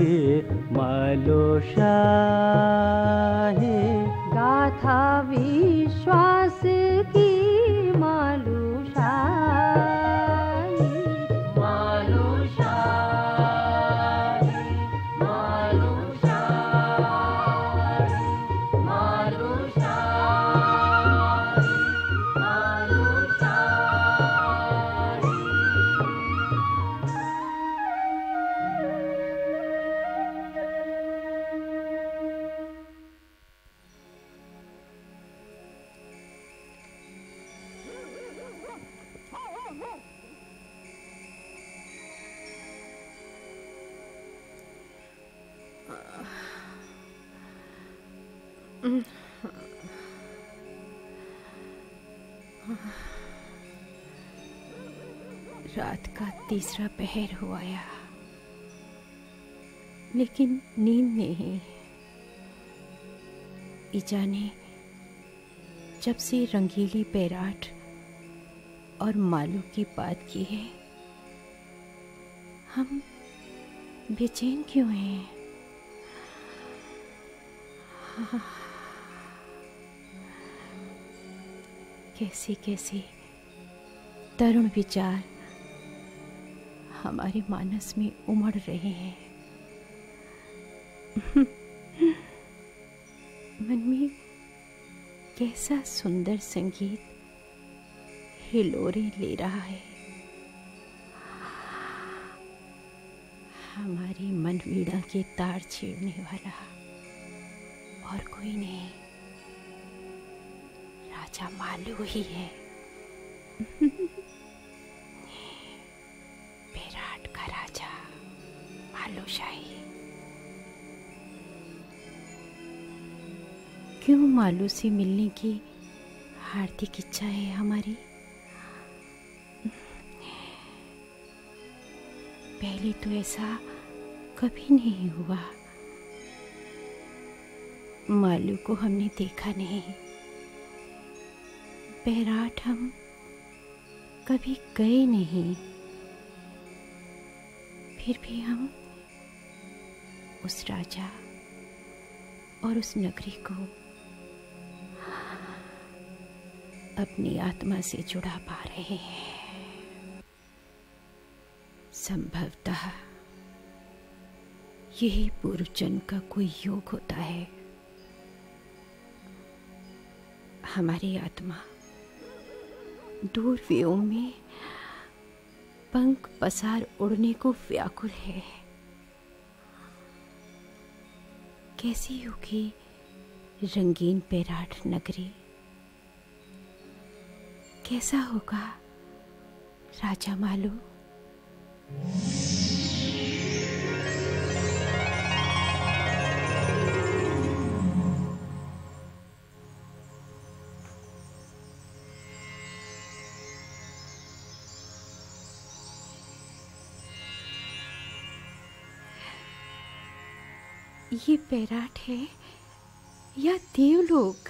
के मालो शाहे रात का तीसरा पहर हो आया। लेकिन नींद नहीं ईजा ने जब से रंगीली पैराट और मालू की बात की है, हम बेचैन क्यों हैं? कैसे कैसे तरुण विचार हमारे मानस में उमड़ रहे हैं। मन में कैसा सुंदर संगीत हिलोरे ले रहा है। हमारी मन वीणा के तार छेड़ने वाला और कोई नहीं। राजा मालू ही है। क्यों मालू से मिलने की हार्दिक इच्छा है हमारी? पहले तो ऐसा कभी नहीं हुआ। मालू को हमने देखा नहीं। बैराट हम कभी गए नहीं। फिर भी हम उस राजा और उस नगरी को अपनी आत्मा से जुड़ा पा रहे हैं। संभवतः यही पूर्व जन्म का कोई योग होता है। हमारी आत्मा दूर व्योम में पंख पसार उड़ने को व्याकुल है। कैसी होगी रंगीन पैराट नगरी? कैसा होगा राजा मालू? ये पैराट है या देवलोक?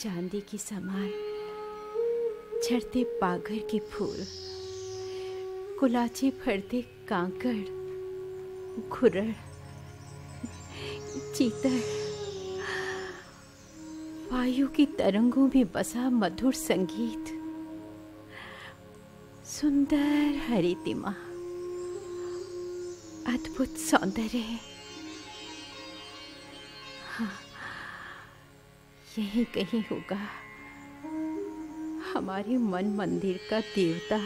चांदी की समान झड़ते पागर के फूल, कुलाची फड़ते कांकड़ खुरड़ चीतर। वायु की तरंगों में बसा मधुर संगीत। सुंदर हरितिमा अद्भुत सौंदर्य। हाँ यही कहीं होगा। हमारे मन मंदिर का देवता।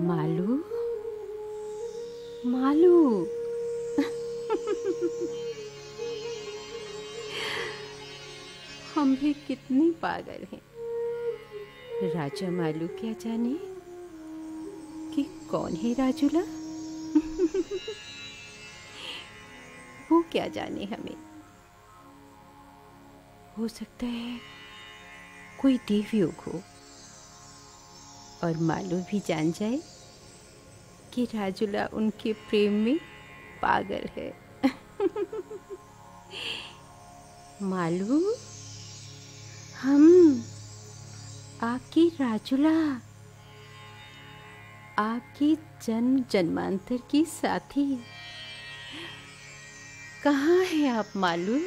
मालू? मालू? हम भी कितनी पागल हैं। राजा मालू क्या जाने कि कौन है राजूला? क्या जाने हमें। हो सकता है कोई देवयोग हो और मालू भी जान जाए कि राजुला उनके प्रेम में पागल है। मालू हम आपकी राजुला, आपकी जन्म जन्मांतर की साथी कहाँ है आप मालूम?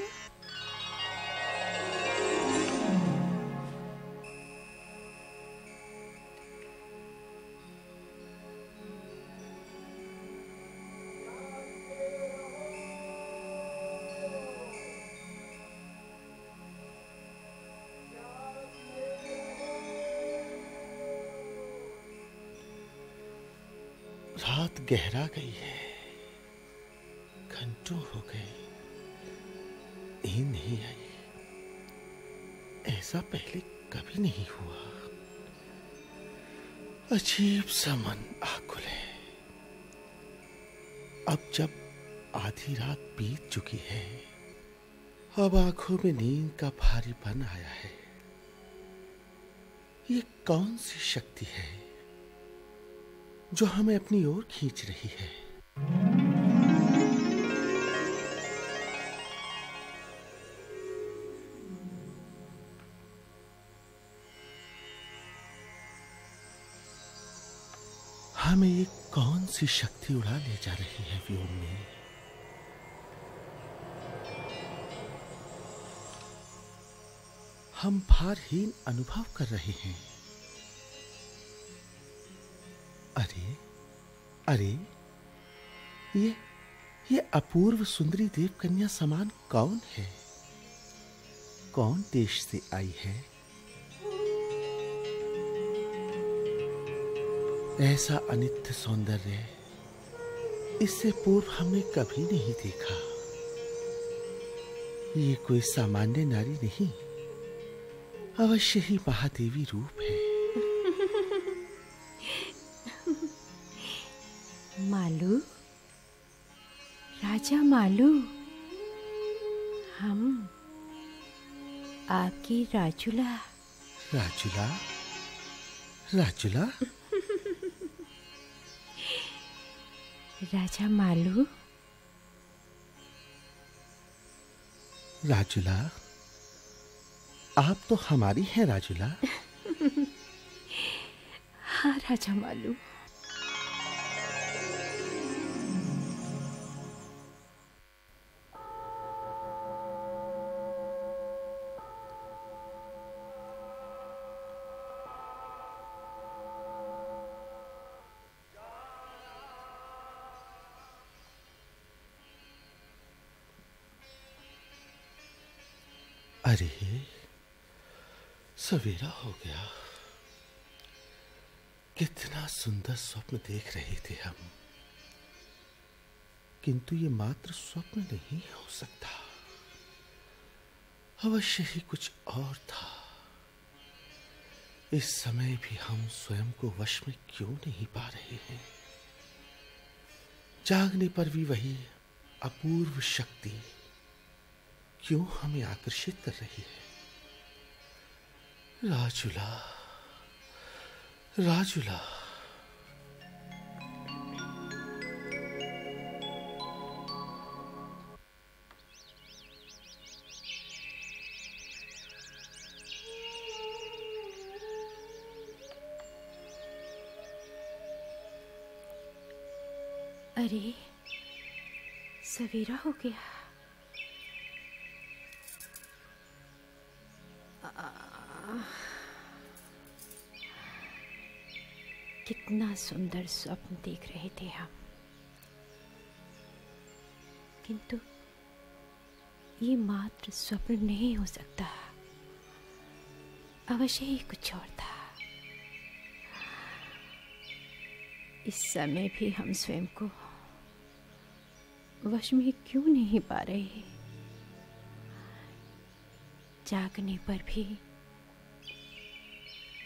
रात गहरा गई है। घंटों हो गए। नींद नहीं आई। ऐसा पहले कभी नहीं हुआ। अजीब सा मन आकुल है। अब जब आधी रात बीत चुकी है, अब आँखों में नींद का भारीपन आया है। ये कौन सी शक्ति है जो हमें अपनी ओर खींच रही है? हमें ये कौन सी शक्ति उड़ा ले जा रही है व्योम में? हम भारहीन अनुभव कर रहे हैं। अरे अरे, ये ये अपूर्व सुंदरी देव कन्या समान कौन है? कौन देश से आई है? ऐसा अनित्य सौंदर्य इससे पूर्व हमने कभी नहीं देखा। ये कोई सामान्य नारी नहीं अवश्य ही महादेवी रूप है। मालू राजा मालू हम आपकी राजुला। राजुला? राजुला? राजा मालू। राजुला आप तो हमारी हैं राजुला। हाँ राजा मालू। अरे, सवेरा हो गया। कितना सुंदर स्वप्न देख रहे थे हम। किंतु ये मात्र स्वप्न नहीं हो सकता। अवश्य ही कुछ और था। इस समय भी हम स्वयं को वश में क्यों नहीं पा रहे हैं? जागने पर भी वही अपूर्व शक्ति क्यों हमें आकर्षित कर रही है? राजुला राजुला। अरे सवेरा हो गया। कितना सुंदर स्वप्न देख रहे थे हम किंतु ये मात्र स्वप्न नहीं हो सकता। अवश्य ही कुछ और था। इस समय भी हम स्वयं को वश में क्यों नहीं पा रहे? जागने पर भी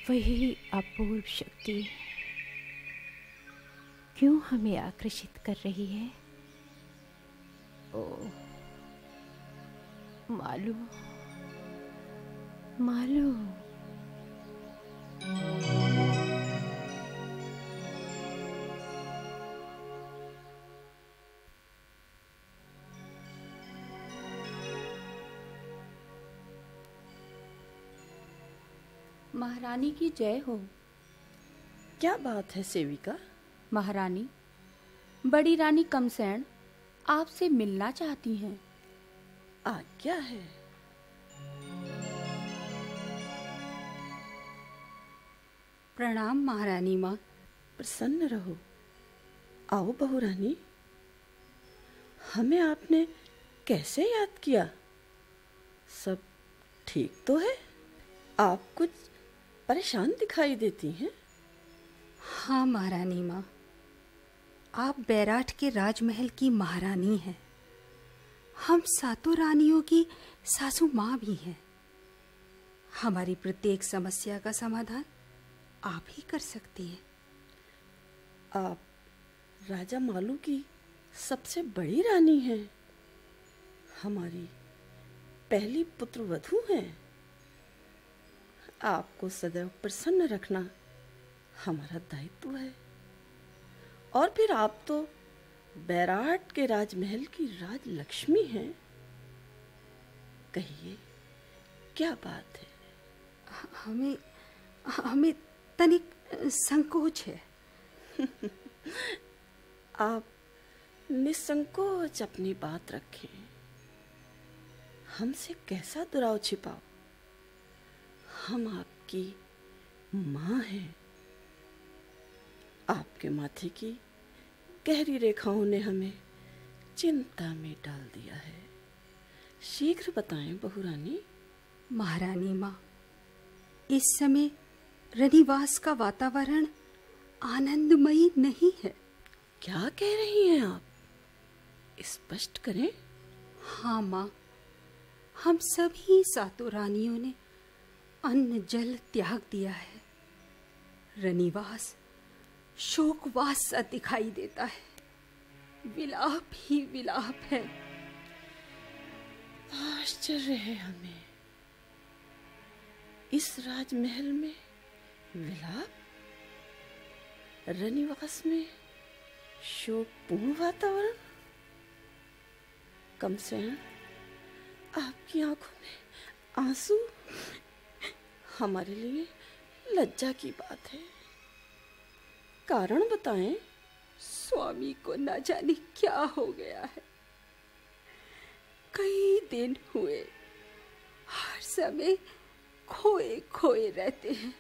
वही अपूर्व शक्ति क्यों हमें आकर्षित कर रही है? ओ मालू मालू महारानी की जय हो। क्या बात है सेविका? महारानी बड़ी रानी कमसैन आपसे मिलना चाहती हैं। आज्ञा है। प्रणाम महारानी माँ। प्रसन्न रहो। आओ बहुरानी हमें आपने कैसे याद किया? सब ठीक तो है? आप कुछ परेशान दिखाई देती हैं? हाँ महारानी माँ। आप बैराठ के राजमहल की महारानी हैं। हम सातों रानियों की सासू माँ भी हैं। हमारी प्रत्येक समस्या का समाधान आप ही कर सकती हैं। आप राजा मालू की सबसे बड़ी रानी हैं। हमारी पहली पुत्र वधु हैं। आपको सदैव प्रसन्न रखना हमारा दायित्व है। और फिर आप तो बैराट के राजमहल की राज लक्ष्मी हैं। कहिए क्या बात है हमें हमें तनिक संकोच है। आप निसंकोच अपनी बात रखें। हमसे कैसा दुराव छिपाओ? हम आपकी माँ हैं। आपके माथे की गहरी रेखाओं ने हमें चिंता में डाल दिया है। शीघ्र बताएँ बहुरानी। महारानी माँ इस समय रनिवास का वातावरण आनंदमयी नहीं है। क्या कह रही हैं आप? स्पष्ट करें। हाँ माँ हम सभी सातों रानियों ने अन्न जल त्याग दिया है। रनिवास शोकवास सा दिखाई देता है। विलाप ही विलाप है। आश्चर्य है हमें। इस राजमहल में विलाप? रनिवास में शोकपूर्ण वातावरण? कम से आपकी आँखों में आँसू? हमारे लिए लज्जा की बात है। कारण बताएँ? स्वामी को न जाने क्या हो गया है। कई दिन हुए, हर समय खोए खोए रहते हैं।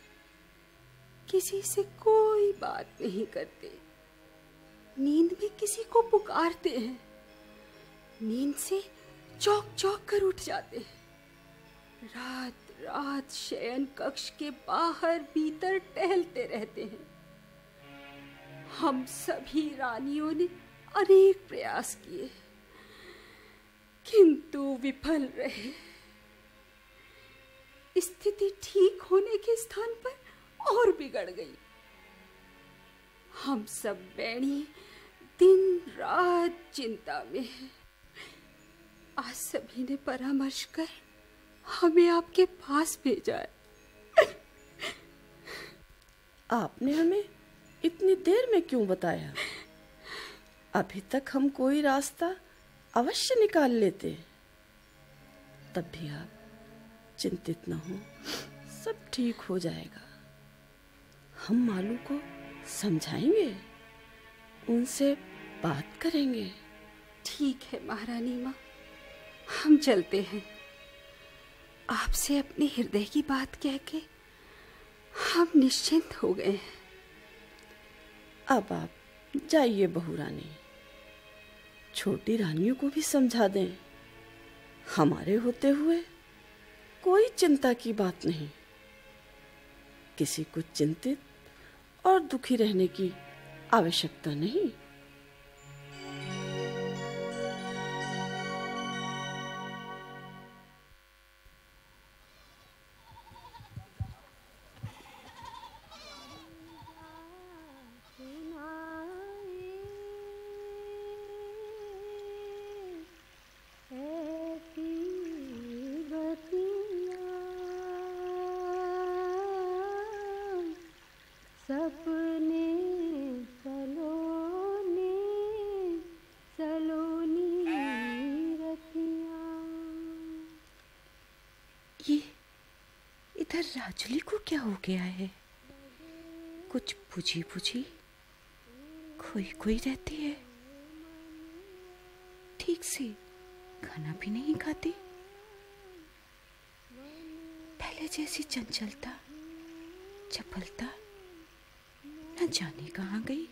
किसी से कोई बात नहीं करते। नींद में किसी को पुकारते हैं। नींद से चौक चौक कर उठ जाते हैं। रात रात शयन कक्ष के बाहर भीतर टहलते रहते हैं। हम सभी रानियों ने अनेक प्रयास किए, किंतु विफल रहे। स्थिति ठीक होने के स्थान पर और बिगड़ गई। हम सब बैणी दिन रात चिंता में हैं। आज सभी ने परामर्श कर हमें आपके पास भेजा है। आपने हमें इतनी देर में क्यों बताया? अभी तक हम कोई रास्ता अवश्य निकाल लेते। तब भी आप चिंतित न हो, सब ठीक हो जाएगा। हम मालू को समझाएँगे, उनसे बात करेंगे। ठीक है महारानी माँ, हम चलते हैं। आपसे अपने हृदय की बात कह के हम निश्चिंत हो गए हैं। अब आप जाइए बहू रानी छोटी रानियों को भी समझा दें। हमारे होते हुए कोई चिंता की बात नहीं। किसी को चिंतित और दुखी रहने की आवश्यकता नहीं। राजुली को क्या हो गया है? कुछ बुझी बुझी खोई खोई रहती है। ठीक से खाना भी नहीं खाती। पहले जैसी चंचलता, चपलता, न जाने कहाँ गई।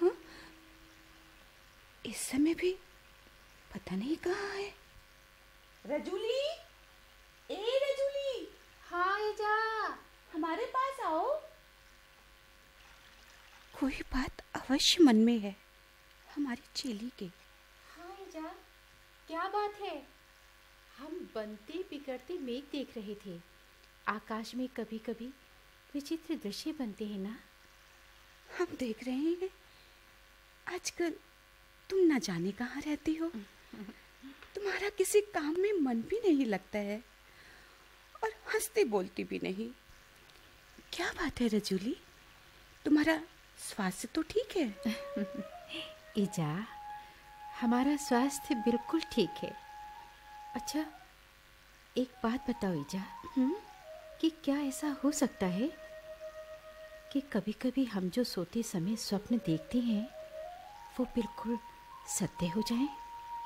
हाँ? इस समय भी पता नहीं कहाँ है रजूली ए रजूली हाय जा हमारे पास आओ कोई बात अवश्य मन में है हमारी चेली के। हाँ जा क्या बात है? हम बनते बिगड़ते मेघ देख रहे थे। आकाश में कभी कभी विचित्र दृश्य बनते हैं ना? हम देख रहे हैं। आजकल तुम न जाने कहाँ रहती हो। तुम्हारा किसी काम में मन भी नहीं लगता है और हंसती बोलती भी नहीं। क्या बात है रजूली? तुम्हारा स्वास्थ्य तो ठीक है। ईजा हमारा स्वास्थ्य बिल्कुल ठीक है। अच्छा एक बात बताओ ईजा हम्म? कि क्या ऐसा हो सकता है कि कभी कभी हम जो सोते समय स्वप्न देखते हैं वो बिल्कुल सत्य हो जाए?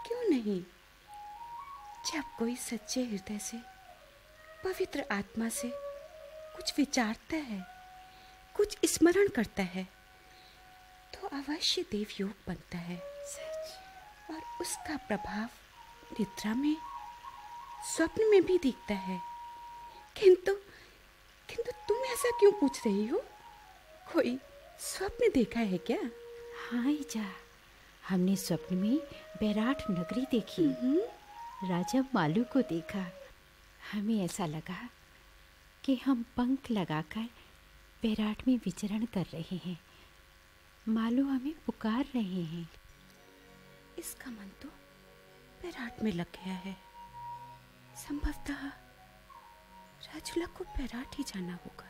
क्यों नहीं? जब कोई सच्चे हृदय से पवित्र आत्मा से कुछ विचारता है कुछ स्मरण करता है अवश्य देव योग बनता है। सच। और उसका प्रभाव निद्रा में स्वप्न में भी दिखता है। किंतु किंतु तुम ऐसा क्यों पूछ रही हो? कोई स्वप्न देखा है क्या? हाँ ईजा। हमने स्वप्न में बैराट नगरी देखी। राजा मालू को देखा। हमें ऐसा लगा कि हम पंख लगाकर बैराट में विचरण कर रहे हैं। मालू हमें पुकार रहे हैं। इसका मन तो बैराट में लग गया है। संभवतः राजुला को बैराट ही जाना होगा।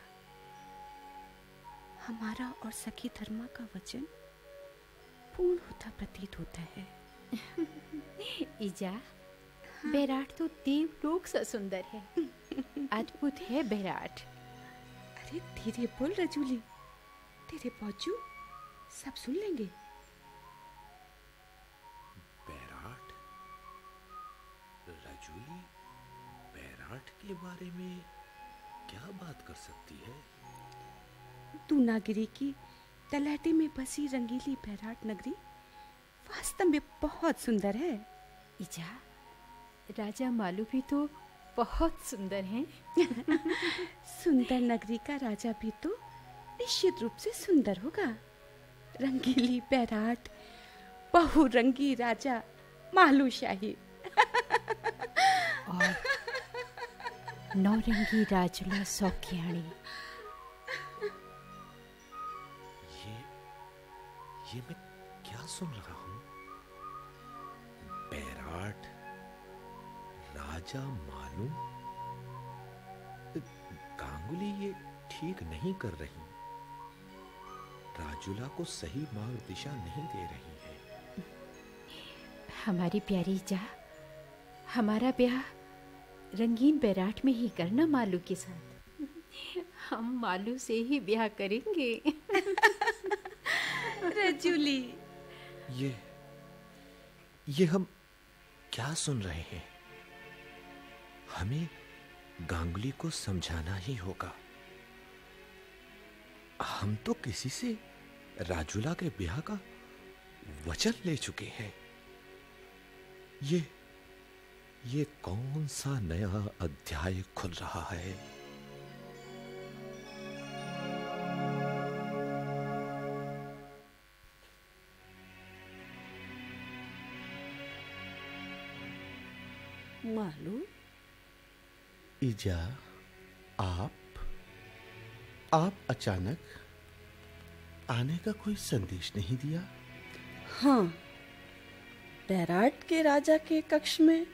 हमारा और सखी धर्मा का वचन पूर्ण होता प्रतीत होता है। ईजा बैराट तो देवलोक सा सुंदर है। अद्भुत है बैराट। अरे धीरे बोल रजूली तेरे पौचू सब सुन लेंगे। बैराट? रजूली बैराट के बारे में क्या बात कर सकती है? दूनागिरी की तलहटी में बसी रंगीली बैराट नगरी वास्तव में बहुत सुंदर है। ईजा राजा मालू भी तो बहुत सुंदर हैं। सुंदर नगरी का राजा भी तो निश्चित रूप से सुंदर होगा। रंगीली बैराट बहुरंगी राजा मालू शाही और नौरंगी राजुला सौखियाणी। ये ये मैं क्या सुन रहा हूँ? बैराट राजा मालू गांगुली ये ठीक नहीं कर रही। राजुला को सही मार्ग दिशा नहीं दे रही है। हमारी प्यारी जा हमारा ब्याह रंगीन बैराट में ही करना मालू के साथ। हम मालू से ही ब्याह करेंगे। रजूली। ये ये हम क्या सुन रहे हैं? हमें गांगुली को समझाना ही होगा। हम तो किसी से राजूला के ब्याह का वचन ले चुके हैं। ये ये कौन सा नया अध्याय खुल रहा है? मालू इजा आप आप अचानक आने का कोई संदेश नहीं दिया? हाँ। बैराट के राजा के कक्ष में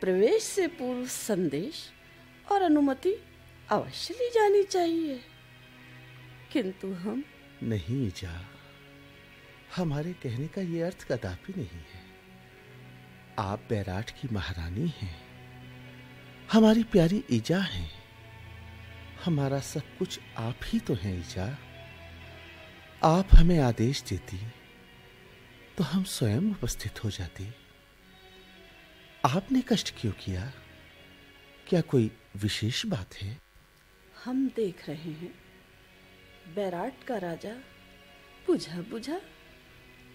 प्रवेश से पूर्व संदेश और अनुमति अवश्य ली जानी चाहिए। किंतु हम नहीं जा। हमारे कहने का ये अर्थ कदापि नहीं है। आप बैराट की महारानी हैं। हमारी प्यारी ईजा हैं। हमारा सब कुछ आप ही तो हैं ईजा। आप हमें आदेश देती तो हम स्वयं उपस्थित हो जाते। आपने कष्ट क्यों किया? क्या कोई विशेष बात है? हम देख रहे हैं। बैराट का राजा बुझा बुझा,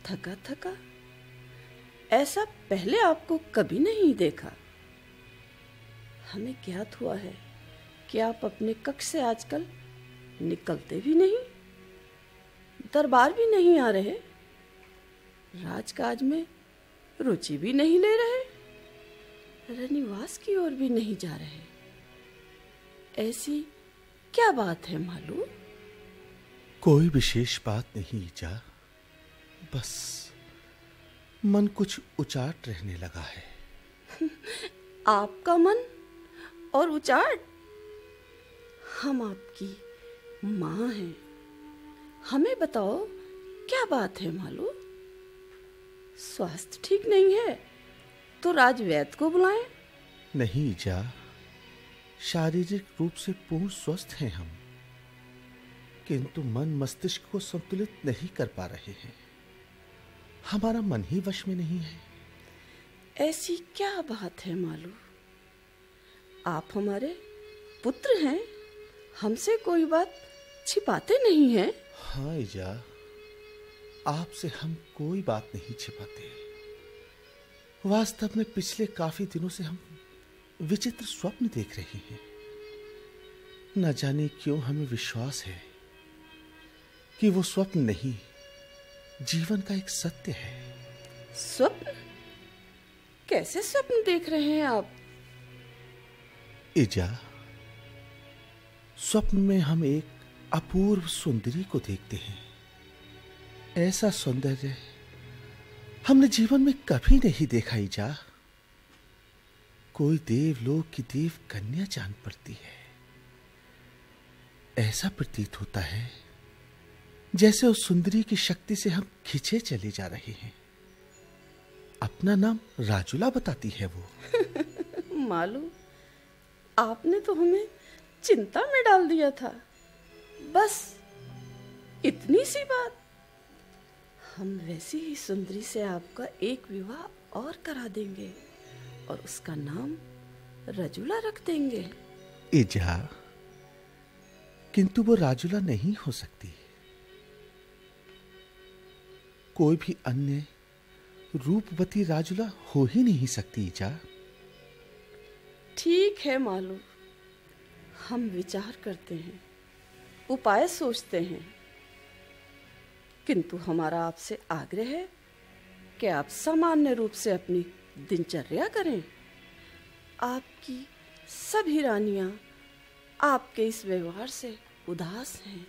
थका थका, ऐसा पहले आपको कभी नहीं देखा। हमें ज्ञात हुआ है कि आप अपने कक्ष से आजकल निकलते भी नहीं दरबार भी नहीं आ रहे राजकाज में रुचि भी नहीं ले रहे रनिवास की ओर भी नहीं जा रहे। ऐसी क्या बात है मालूम? कोई विशेष बात नहीं जा बस मन कुछ उचाट रहने लगा है। आपका मन और उचाट? हम आपकी माँ हैं। हमें बताओ क्या बात है मालू? स्वास्थ्य ठीक नहीं है तो राजवैद को बुलाएँ। नहीं जा शारीरिक रूप से पूर्ण स्वस्थ हैं हम किंतु मन मस्तिष्क को संतुलित नहीं कर पा रहे हैं। हमारा मन ही वश में नहीं है। ऐसी क्या बात है मालू? आप हमारे पुत्र हैं। हमसे कोई बात छिपाते नहीं है। हाँ इजा आपसे हम कोई बात नहीं छिपाते। वास्तव में पिछले काफ़ी दिनों से हम विचित्र स्वप्न देख रहे हैं। न जाने क्यों हमें विश्वास है कि वो स्वप्न नहीं जीवन का एक सत्य है। स्वप्न? कैसे स्वप्न देख रहे हैं आप? इजा स्वप्न में हम एक अपूर्व सुंदरी को देखते हैं। ऐसा सौंदर्य हमने जीवन में कभी नहीं देखा ही जा। कोई देवलोक की देव कन्या जान पड़ती है। ऐसा प्रतीत होता है, जैसे उस सुंदरी की शक्ति से हम खिंचे चले जा रहे हैं। अपना नाम राजुला बताती है वो। मालूम, आपने तो हमें चिंता में डाल दिया था। बस इतनी सी बात। हम वैसी ही सुंदरी से आपका एक विवाह और करा देंगे और उसका नाम रजुला रख देंगे। इजा किंतु वो राजुला नहीं हो सकती। कोई भी अन्य रूपवती राजुला हो ही नहीं सकती इजा ठीक है मालूम। हम विचार करते हैं, उपाय सोचते हैं। किंतु हमारा आपसे आग्रह है कि आप सामान्य रूप से अपनी दिनचर्या करें। आपकी सभी रानियाँ आपके इस व्यवहार से उदास हैं।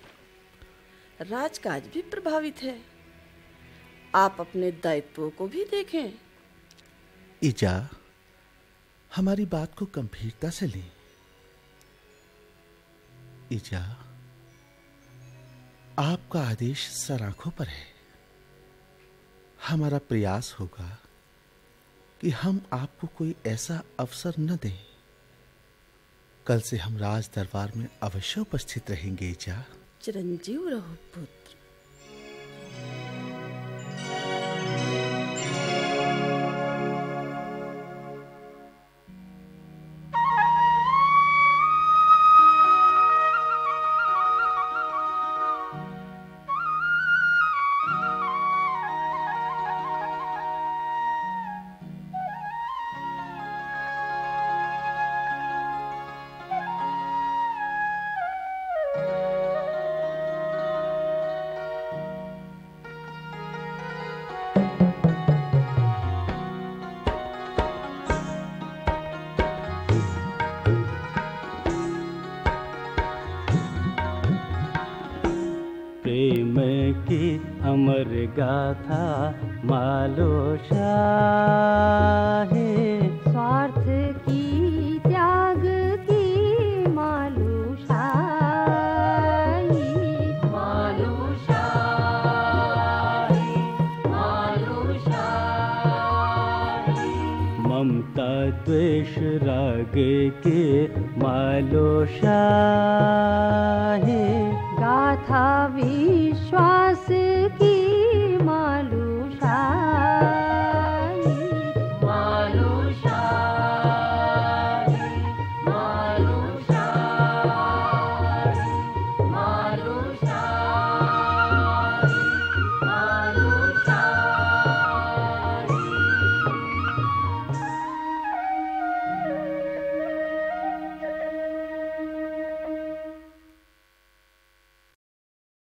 राजकाज भी प्रभावित है। आप अपने दायित्वों को भी देखें। ईजा, हमारी बात को गंभीरता से लें। इजा आपका आदेश सर आँखों पर है। हमारा प्रयास होगा कि हम आपको कोई ऐसा अवसर न दें। कल से हम राज दरबार में अवश्य उपस्थित रहेंगे ईजा चिरंजीव रहो पुत्र। गाथा मालो है स्वार्थ की त्याग की मालो ममता द्वेष राग के मालो शाह।